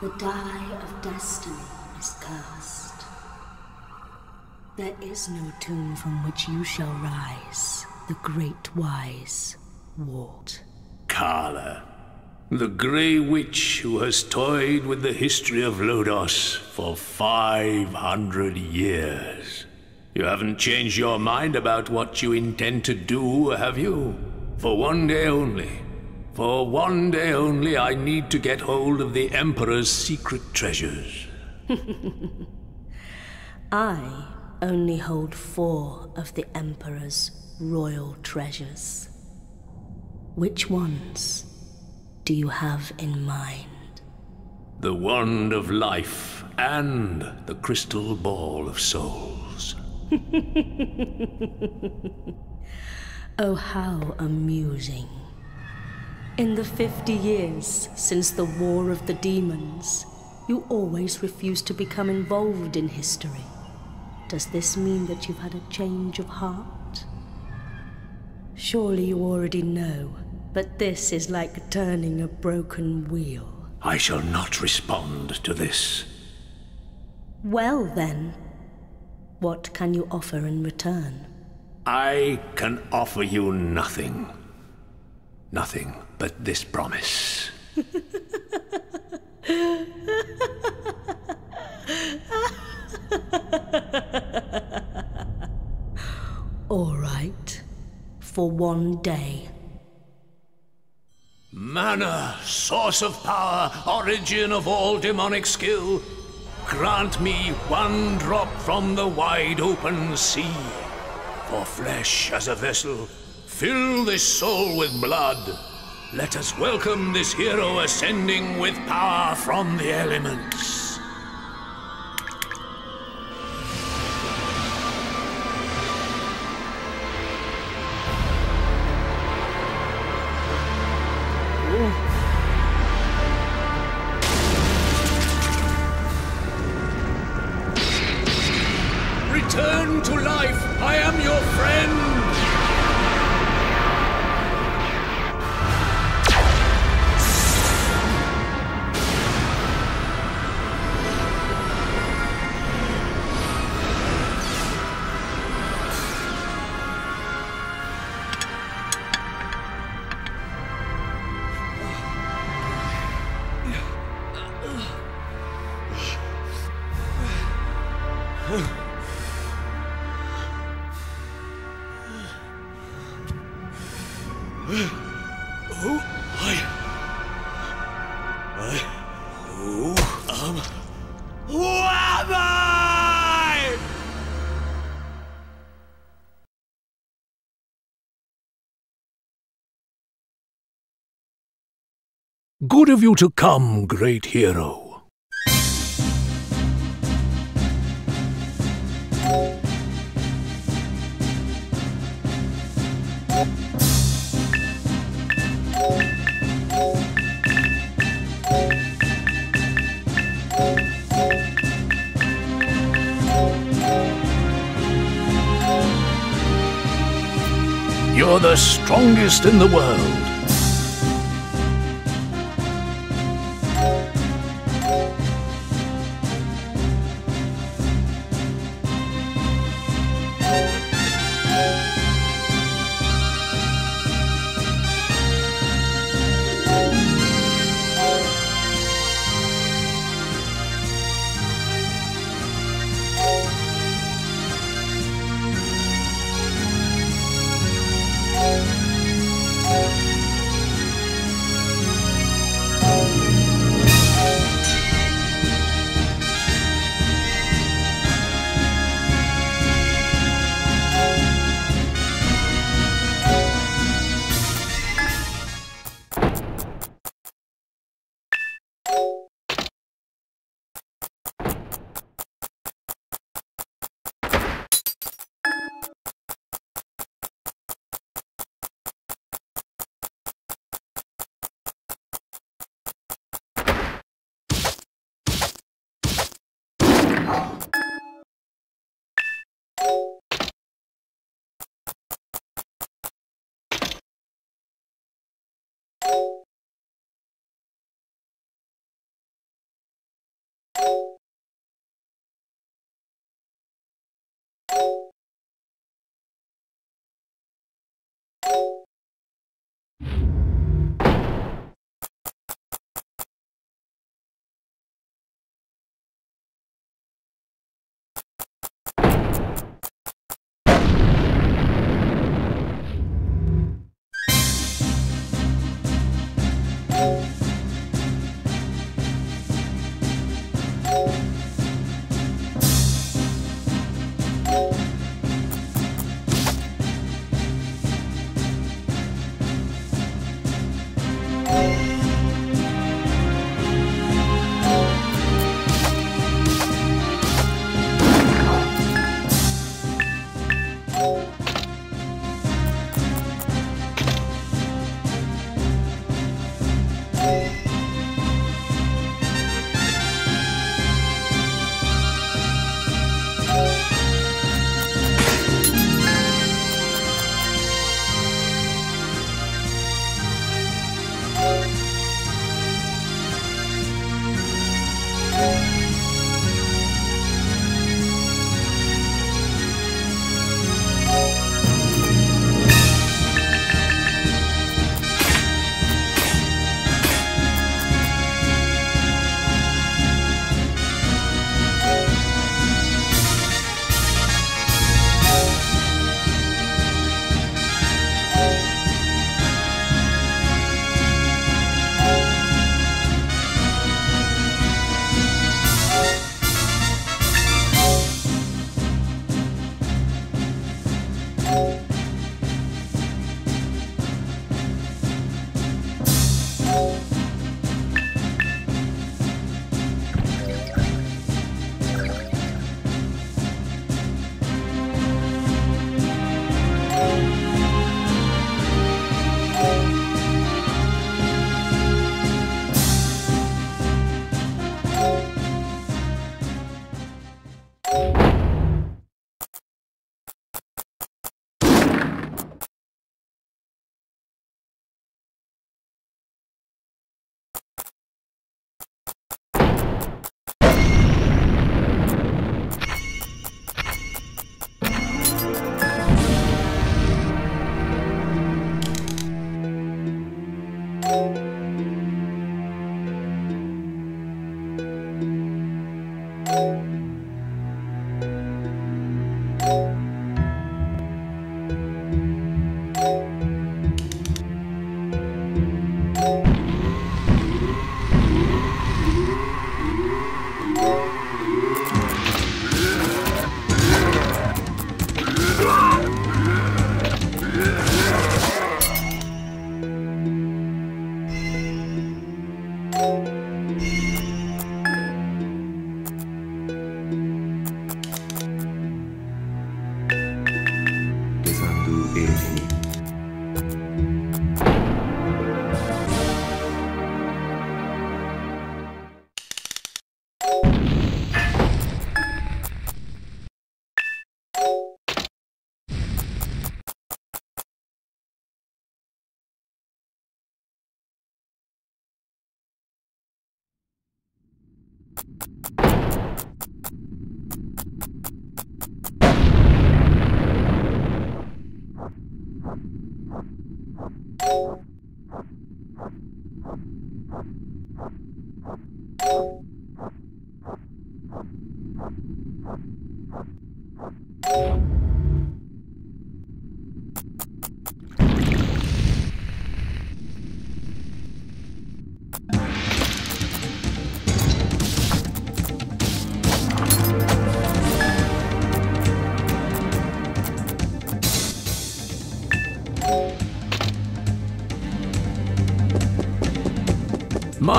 The die of destiny is cast. There is no tomb from which you shall rise, the great wise Wort. Karla, the Grey Witch who has toyed with the history of Lodoss for 500 years. You haven't changed your mind about what you intend to do, have you? For one day only. For one day only, I need to get hold of the Emperor's secret treasures. I only hold four of the Emperor's royal treasures. Which ones do you have in mind? The Wand of Life and the Crystal Ball of Souls. oh, how amusing. In the fifty years since the War of the Demons, you always refused to become involved in history. Does this mean that you've had a change of heart? Surely you already know, but this is like turning a broken wheel. I shall not respond to this. Well, then, what can you offer in return? I can offer you nothing. Nothing but this promise. All right. For one day. Mana, source of power, origin of all demonic skill, grant me one drop from the wide open sea. For flesh as a vessel, fill this soul with blood. Let us welcome this hero ascending with power from the elements. Good of you to come, great hero. You're the strongest in the world. you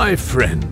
My friend,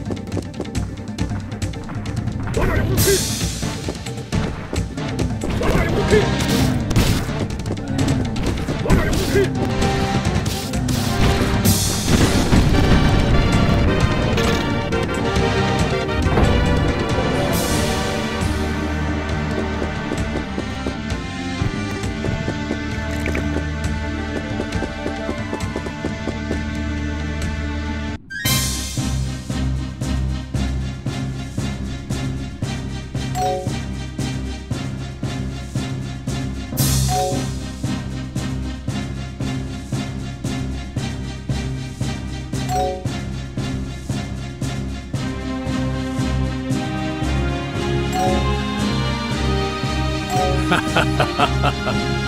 Welcome.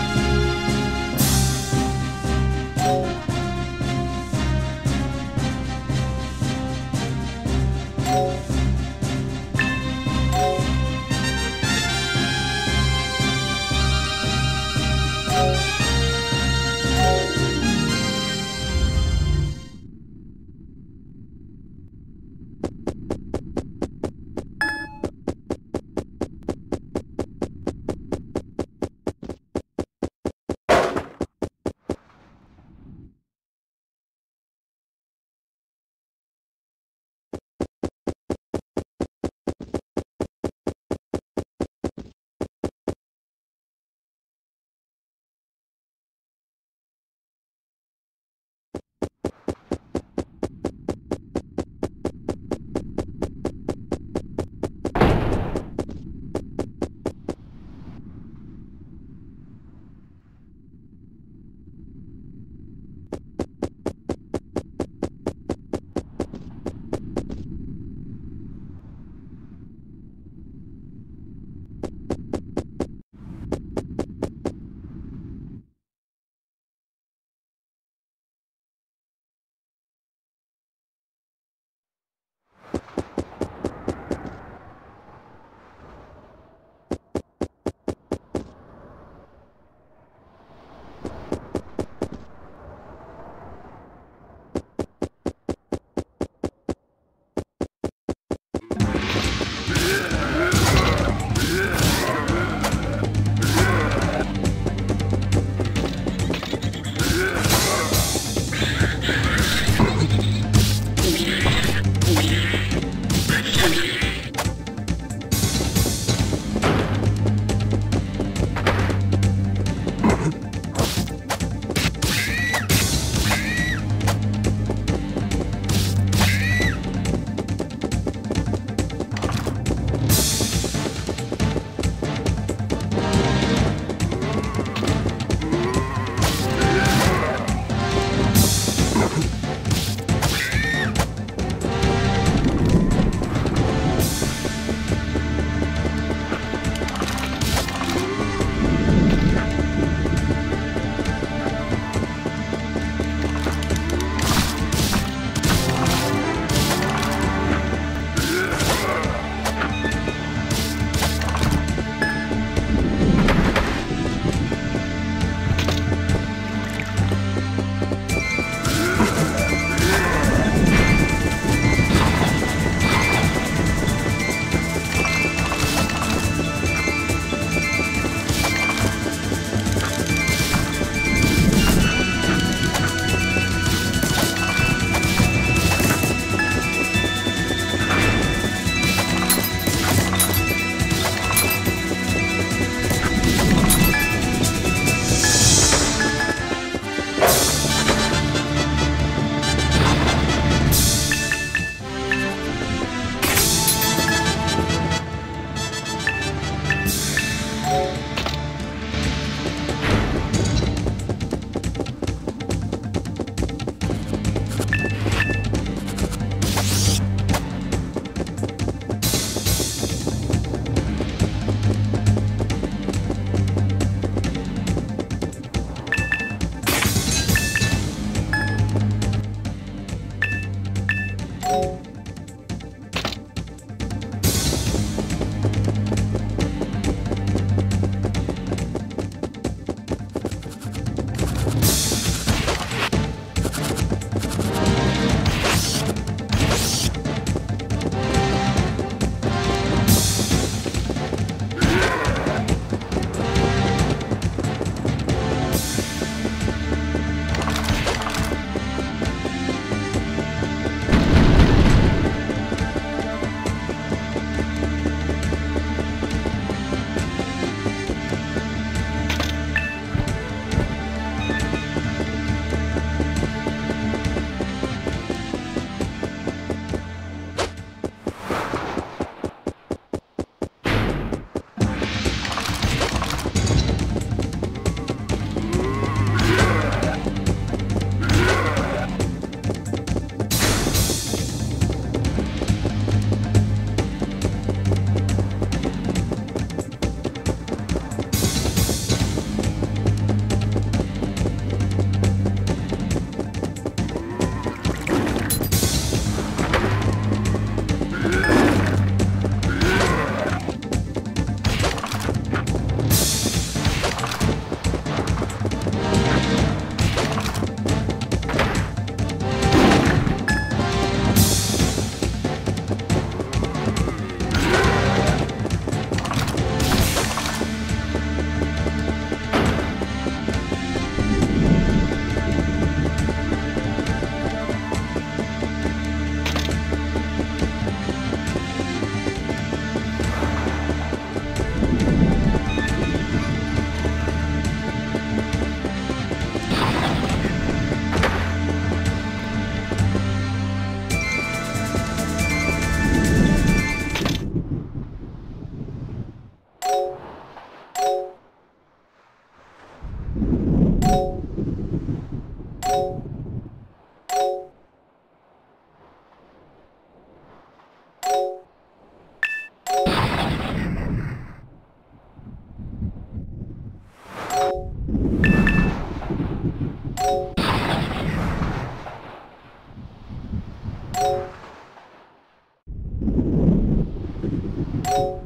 음.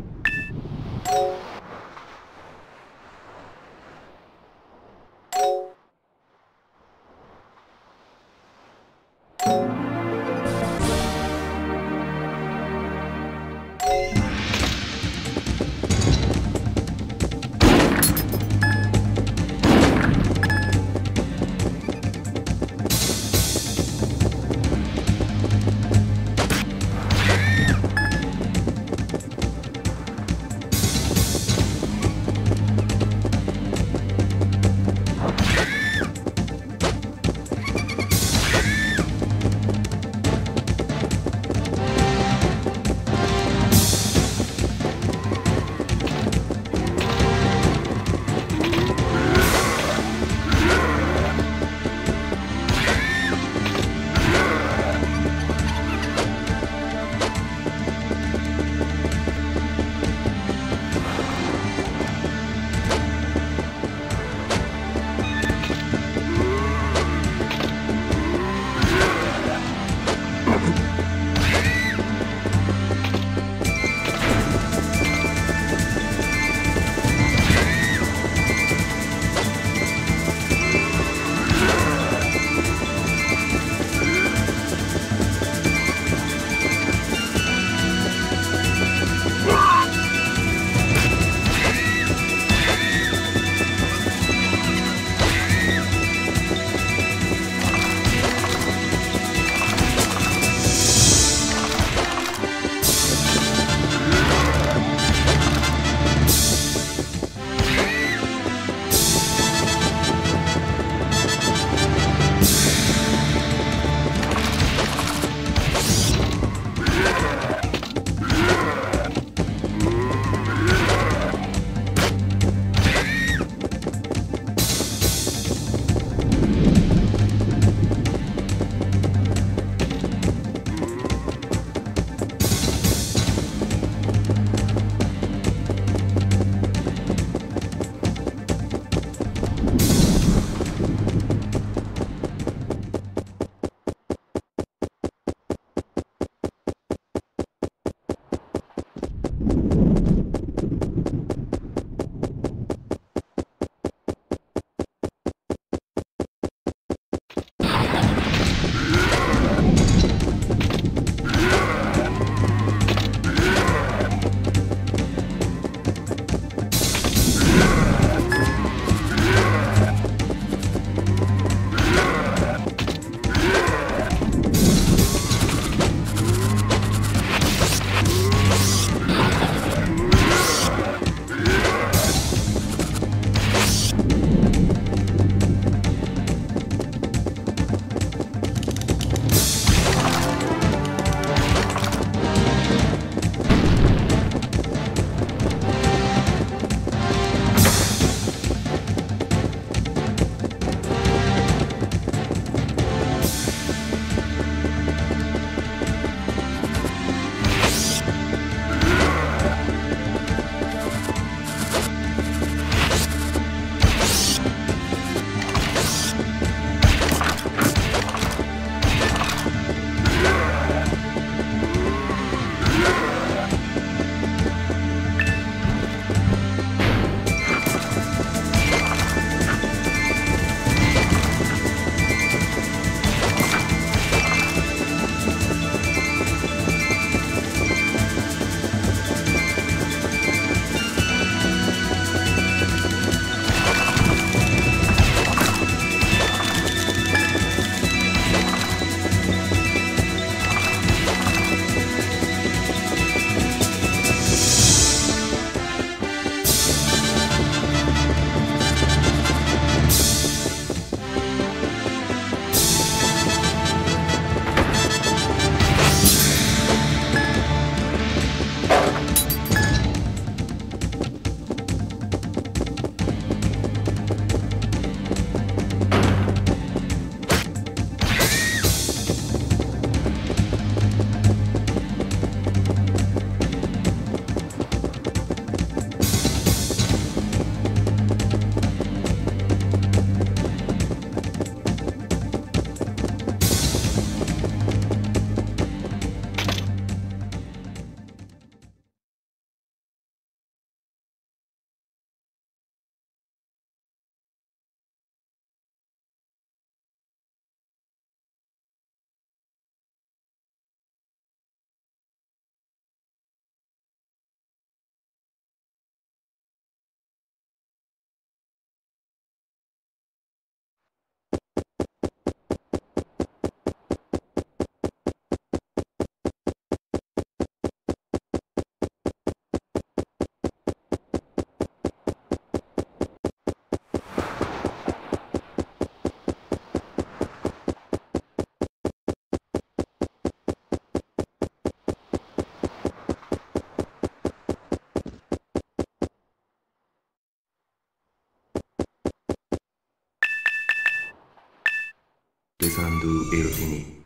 empezando el cine.